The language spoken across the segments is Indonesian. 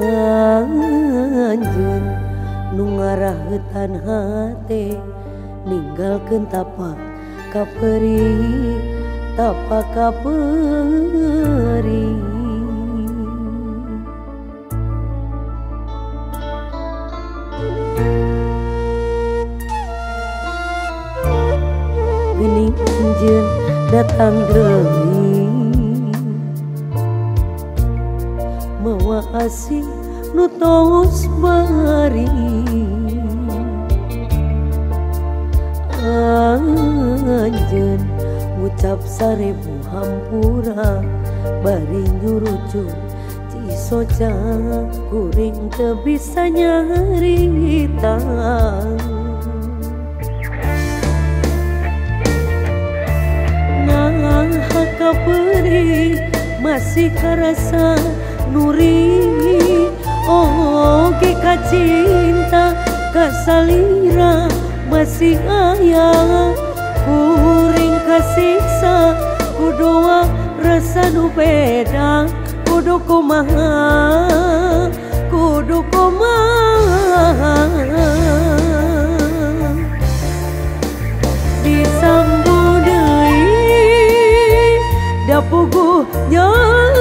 anjun nungarahtan hate ninggalkeun tapak kaperi tapak kaperi. Gening anjun datang dulu mawa asih nu tos bari anjeun ngucap sarebu hampura bari nyurucut cisoca kuring teu bisa nyarita beri masih kerasa nuri. Oh keka cinta kasalira masih ayah kuring kasiksa kudoa rasa nu beda. Kudu kumaha kudu kumaha pugu nyari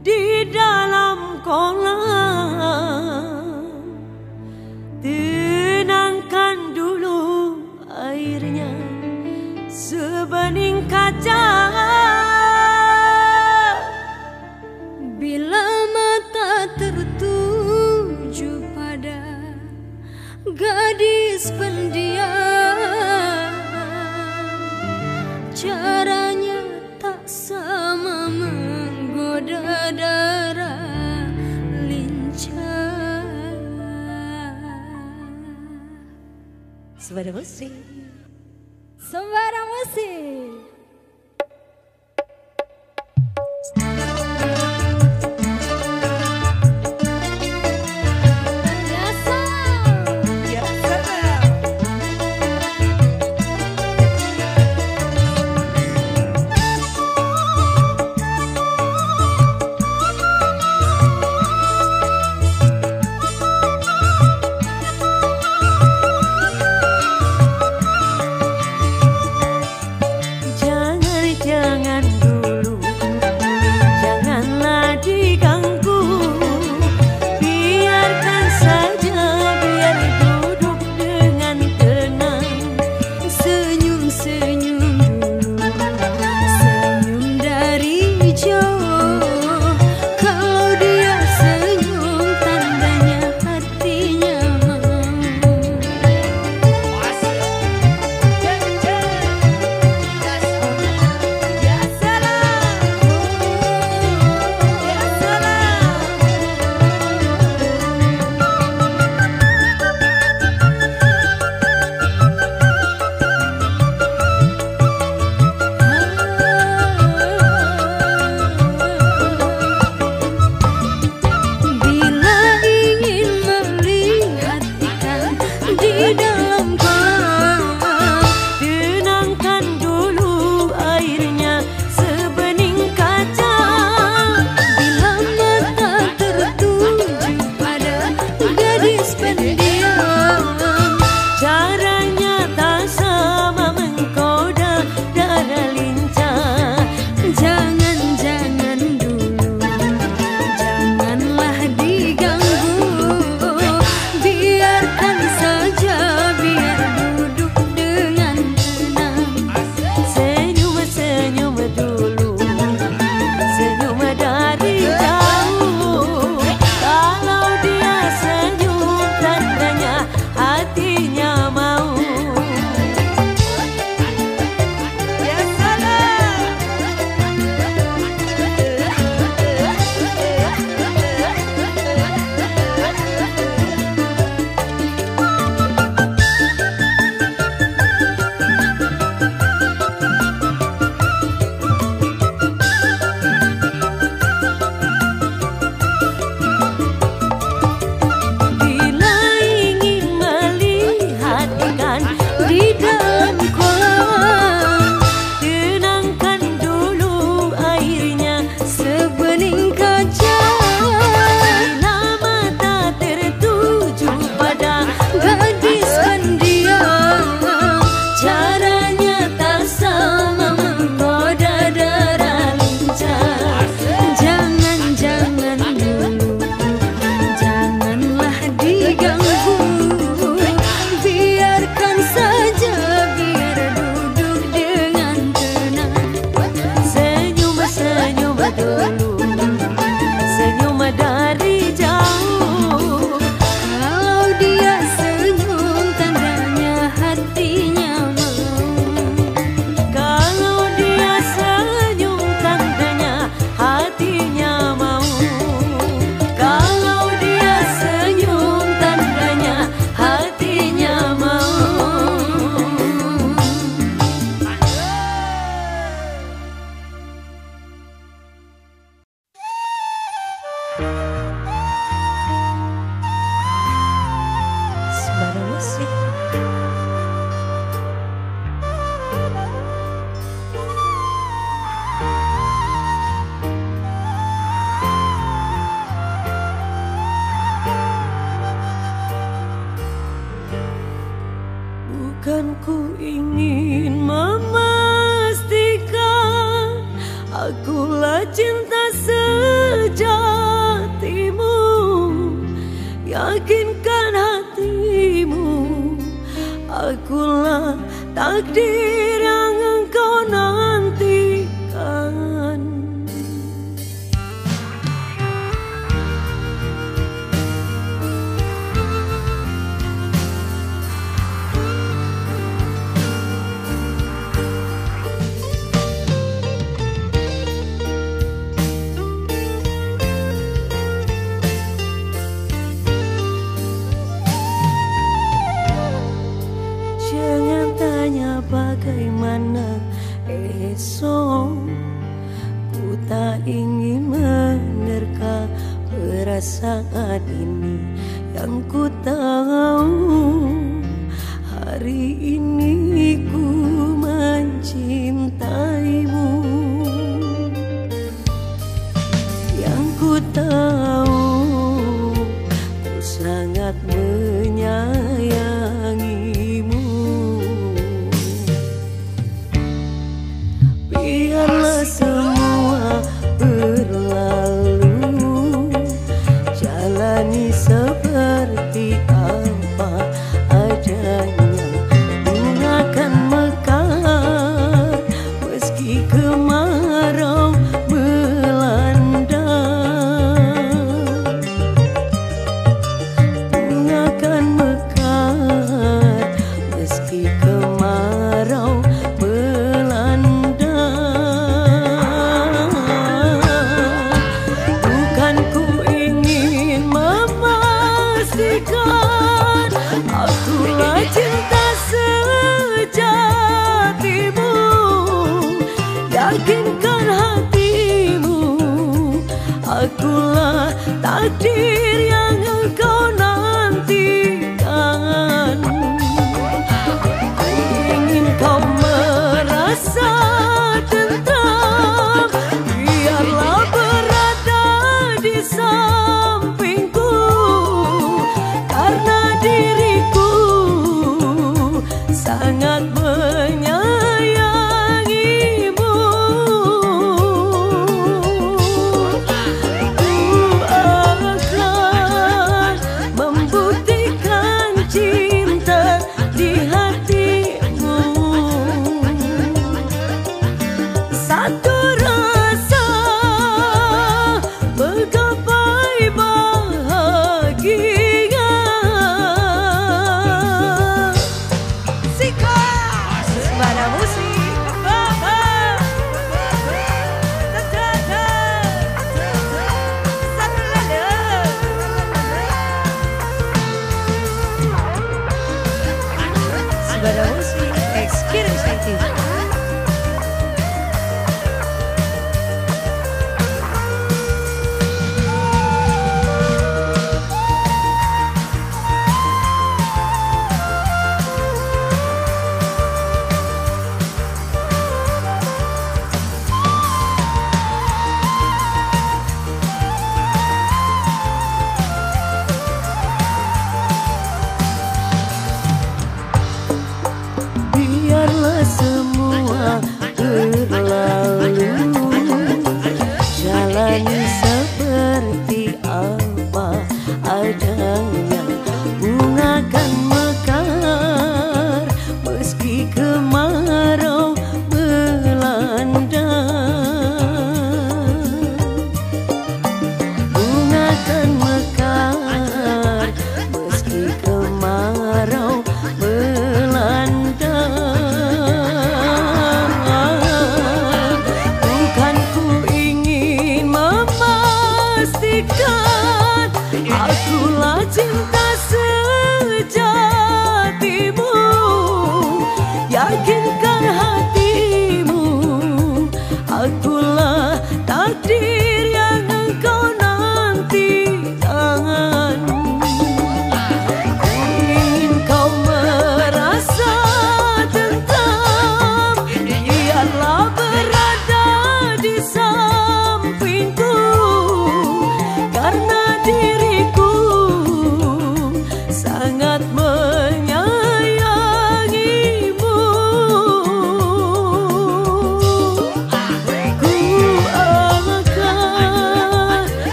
di dalam kolam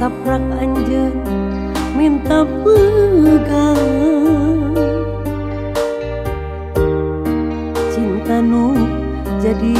saprak anjen minta pegang. Cinta nu jadi